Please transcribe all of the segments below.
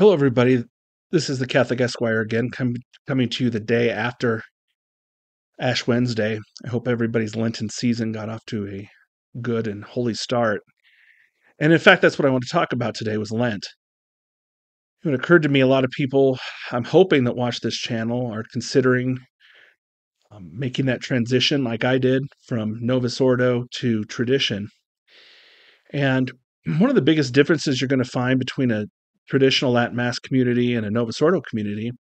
Hello, everybody. This is the Catholic Esquire again, com- coming to you the day after Ash Wednesday. I hope everybody's Lenten season got off to a good and holy start. And in fact, that's what I want to talk about today was Lent. It occurred to me a lot of people, I'm hoping that watch this channel are considering um, making that transition like I did from Novus Ordo to tradition. And one of the biggest differences you're going to find between a traditional Latin Mass community and a Novus Ordo community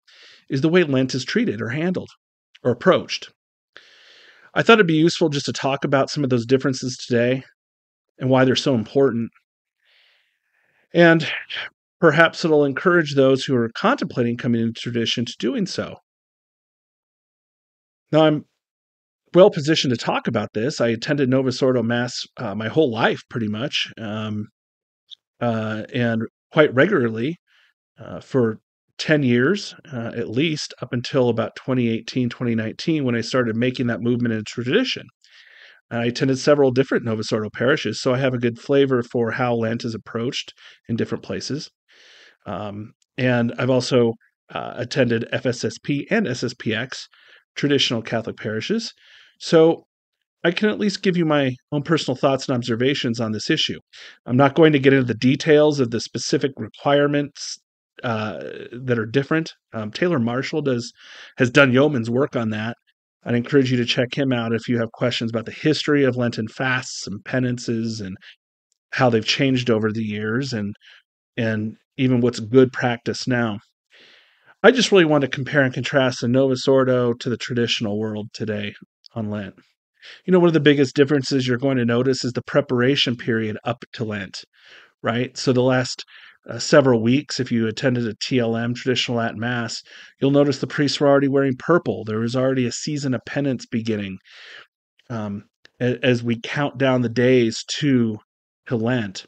is the way Lent is treated or handled or approached. I thought it'd be useful just to talk about some of those differences today and why they're so important. And perhaps it'll encourage those who are contemplating coming into tradition to doing so. Now, I'm well positioned to talk about this. I attended Novus Ordo Mass uh, my whole life, pretty much, um, uh, and quite regularly uh, for 10 years uh, at least, up until about 2018, 2019, when I started making that movement into tradition. I attended several different Novus Ordo parishes, so I have a good flavor for how Lent is approached in different places. Um, and I've also uh, attended FSSP and SSPX, traditional Catholic parishes. So I can at least give you my own personal thoughts and observations on this issue. I'm not going to get into the details of the specific requirements uh, that are different. Um, Taylor Marshall does has done yeoman's work on that. I'd encourage you to check him out if you have questions about the history of Lenten fasts and penances and how they've changed over the years and and even what's good practice now. I just really want to compare and contrast the Novus Ordo to the traditional world today on Lent. You know, one of the biggest differences you're going to notice is the preparation period up to Lent, right? So the last uh, several weeks, if you attended a TLM, traditional Latin Mass, you'll notice the priests were already wearing purple. There was already a season of penance beginning um, as we count down the days to, to Lent.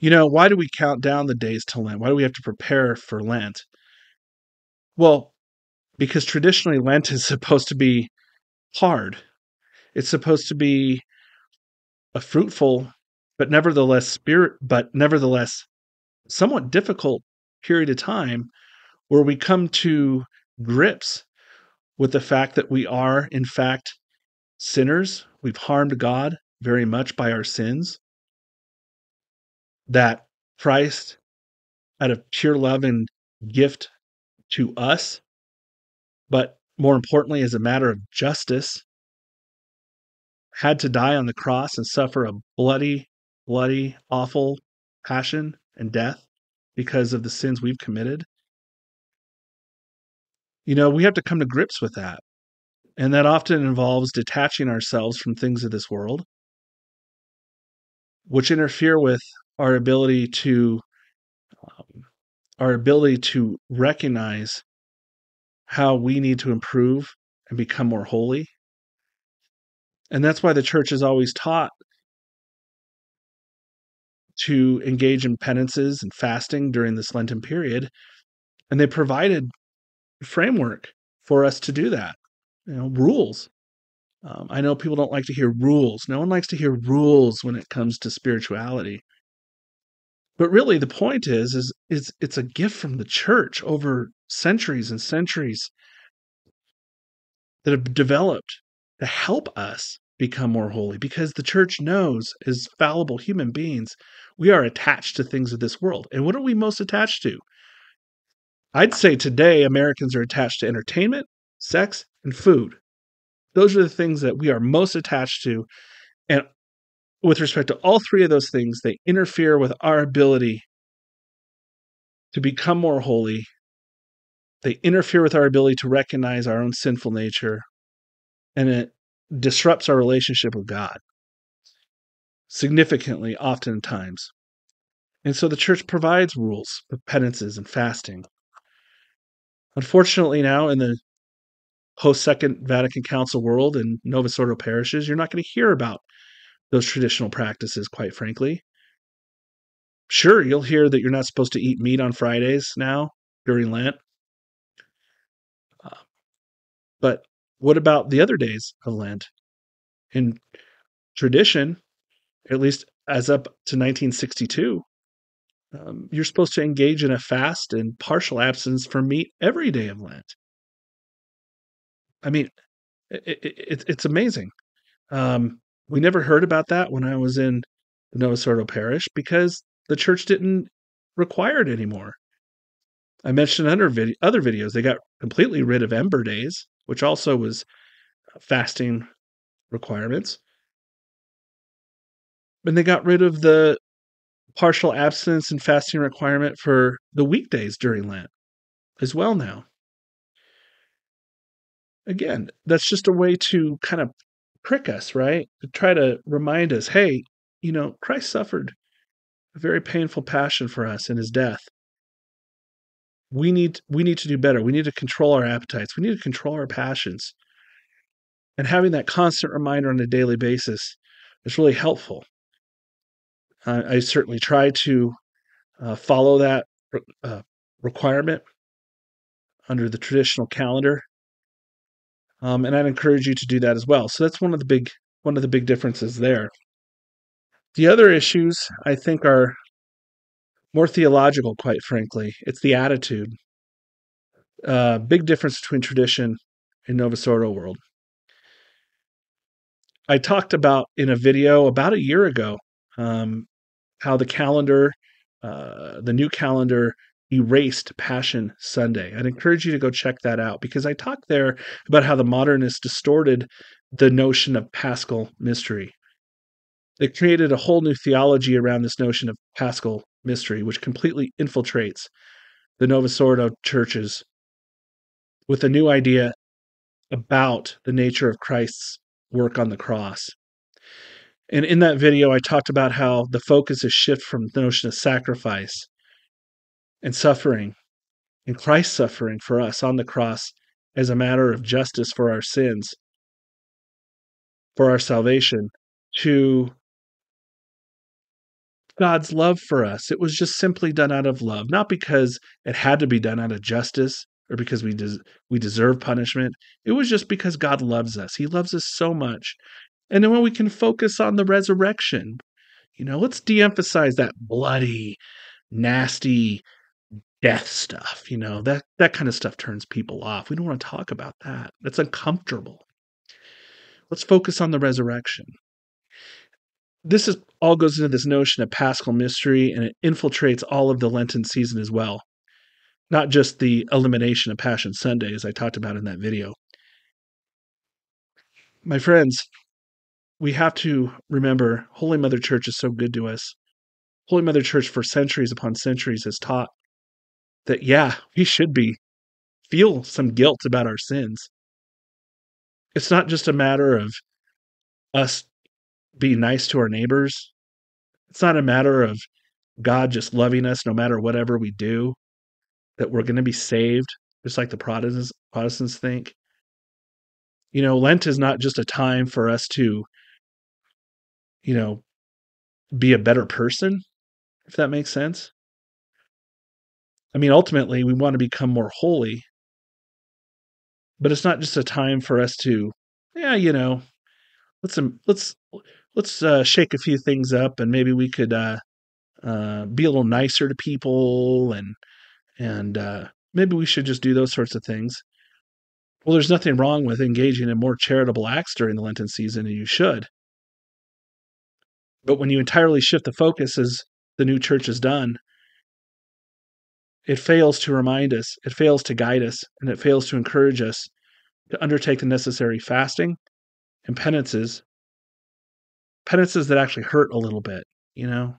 You know, why do we count down the days to Lent? Why do we have to prepare for Lent? Well, because traditionally Lent is supposed to be hard. It's supposed to be a fruitful, but nevertheless spirit, but nevertheless somewhat difficult period of time where we come to grips with the fact that we are, in fact, sinners. We've harmed God very much by our sins. That Christ, out of pure love and gift to us, but more importantly, as a matter of justice, had to die on the cross and suffer a bloody, bloody, awful passion and death because of the sins we've committed. You know, we have to come to grips with that. And that often involves detaching ourselves from things of this world, which interfere with our ability to um, our ability to recognize how we need to improve and become more holy. And that's why the church has always taught to engage in penances and fasting during this Lenten period. And they provided framework for us to do that, you know, rules. Um, I know people don't like to hear rules. No one likes to hear rules when it comes to spirituality. But really, the point is, is, is it's a gift from the church over centuries and centuries that have developed to help us become more holy because the church knows as fallible human beings we are attached to things of this world. And what are we most attached to? I'd say today americans are attached to entertainment sex and food. Those are the things that we are most attached to. And with respect to all three of those things they interfere with our ability to become more holy they interfere with our ability to recognize our own sinful nature, and it disrupts our relationship with God significantly, oftentimes. And so the church provides rules of penances and fasting. Unfortunately, now in the post Second Vatican Council world and Novus Ordo parishes, you're not going to hear about those traditional practices, quite frankly. Sure, you'll hear that you're not supposed to eat meat on Fridays now during Lent. But what about the other days of Lent? In tradition, at least as up to 1962, Um, you're supposed to engage in a fast and partial abstinence from meat every day of Lent. I mean, it, it, it's amazing. Um, we never heard about that when I was in the Novus Ordo parish because the church didn't require it anymore. I mentioned vid- other videos, they got completely rid of Ember Days, which also was fasting requirements. And they got rid of the partial abstinence and fasting requirement for the weekdays during Lent as well now. Again, that's just a way to kind of prick us, right? To try to remind us, hey, you know, Christ suffered a very painful passion for us in his death. We need we need to do better. We need to control our appetites. We need to control our passions. And having that constant reminder on a daily basis is really helpful. I certainly try to uh, follow that uh, requirement under the traditional calendar, um, and I'd encourage you to do that as well. So that's one of the big one of the big differences there. The other issues I think are more theological, quite frankly. It's the attitude. Uh, big difference between tradition and Novus Ordo world. I talked about in a video about a year ago um, how the calendar, uh, the new calendar, erased Passion Sunday. I'd encourage you to go check that out because I talked there about how the modernists distorted the notion of paschal mystery. They created a whole new theology around this notion of paschal mystery, which completely infiltrates the Novus Ordo churches with a new idea about the nature of Christ's work on the cross. And in that video, I talked about how the focus is shift from the notion of sacrifice and suffering and Christ's suffering for us on the cross as a matter of justice for our sins, for our salvation, to God's love for us. It was just simply done out of love, not because it had to be done out of justice or because we des- we deserve punishment. It was just because God loves us. He loves us so much. And then when we can focus on the resurrection, you know, let's de-emphasize that bloody, nasty death stuff, you know. That that kind of stuff turns people off. We don't want to talk about that. That's uncomfortable. Let's focus on the resurrection this is all goes into this notion of paschal mystery and it infiltrates all of the lenten season as well not just the elimination of passion sunday as i talked about in that video my friends we have to remember holy mother church is so good to us holy mother church for centuries upon centuries has taught that yeah we should be feel some guilt about our sins it's not just a matter of us be nice to our neighbors. It's not a matter of God just loving us no matter whatever we do, that we're going to be saved, just like the Protestants, Protestants think. You know, Lent is not just a time for us to, you know, be a better person, if that makes sense. I mean, ultimately, we want to become more holy, but it's not just a time for us to, yeah, you know, let's let's let's uh, shake a few things up and maybe we could uh, uh, be a little nicer to people and and uh, maybe we should just do those sorts of things. Well, there's nothing wrong with engaging in more charitable acts during the Lenten season, and you should. But when you entirely shift the focus, as the new church has done, it fails to remind us, it fails to guide us, and it fails to encourage us to undertake the necessary fasting and penances penances that actually hurt a little bit, you know?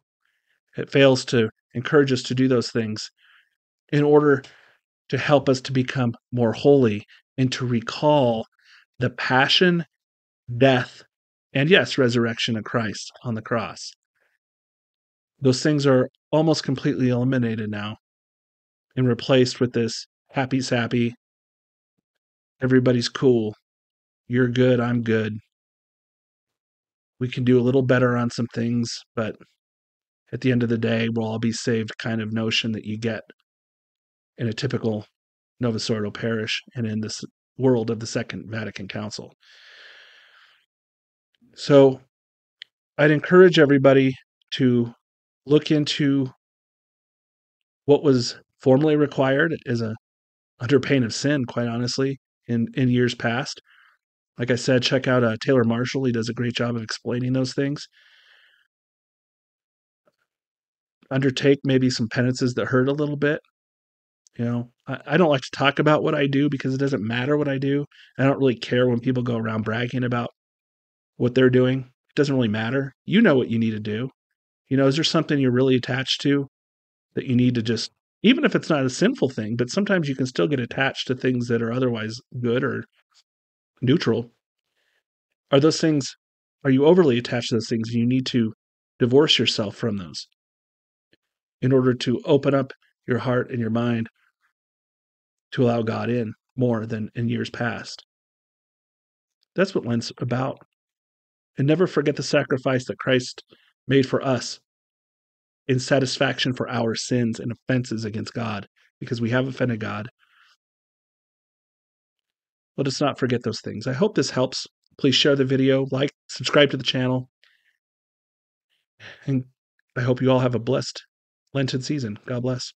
It fails to encourage us to do those things in order to help us to become more holy and to recall the passion, death, and yes, resurrection of Christ on the cross. Those things are almost completely eliminated now and replaced with this happy sappy, everybody's cool, you're good, I'm good, we can do a little better on some things, but at the end of the day, we'll all be saved kind of notion that you get in a typical Novus Ordo parish and in this world of the Second Vatican Council. So I'd encourage everybody to look into what was formerly required is a under pain of sin, quite honestly, in, in years past. Like I said, check out uh, Taylor Marshall. He does a great job of explaining those things. Undertake maybe some penances that hurt a little bit. You know, I, I don't like to talk about what I do because it doesn't matter what I do. I don't really care when people go around bragging about what they're doing. It doesn't really matter. You know what you need to do. You know, is there something you're really attached to that you need to just, even if it's not a sinful thing, but sometimes you can still get attached to things that are otherwise good or neutral. Are those things, are you overly attached to those things? And you need to divorce yourself from those in order to open up your heart and your mind to allow God in more than in years past. That's what Lent's about. And never forget the sacrifice that Christ made for us in satisfaction for our sins and offenses against God, because we have offended God. Let us not forget those things. I hope this helps. Please share the video, like, subscribe to the channel. And I hope you all have a blessed Lenten season. God bless.